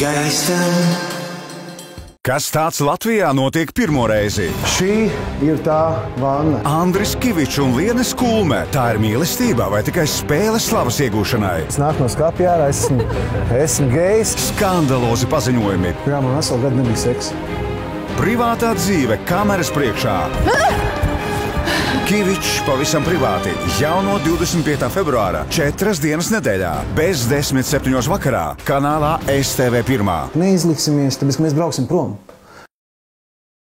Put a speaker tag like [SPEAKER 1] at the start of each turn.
[SPEAKER 1] gaistam.
[SPEAKER 2] Kas tāds Latvijā notiek pirmo reizi?
[SPEAKER 3] Šī ir tā vana.
[SPEAKER 2] Andris Kavičs un Lienes Kulme. Tā ir mīlestība vai tikai spēles slavas iegūšanai?
[SPEAKER 3] Es nāku no skāpja ārā, esmu, esmu gejs.
[SPEAKER 2] Skandalozi paziņojumi,
[SPEAKER 3] Jā, man veselu gadu nebija seksa.
[SPEAKER 2] privātā dzīve kameras priekšā. Kavičs pavisam privāti jau no 25. februāra, 4 dienas nedēļā, bez 10.7. vakarā, kanālā STV1.
[SPEAKER 3] Neizliksimies, tāpēc mēs brauksim prom.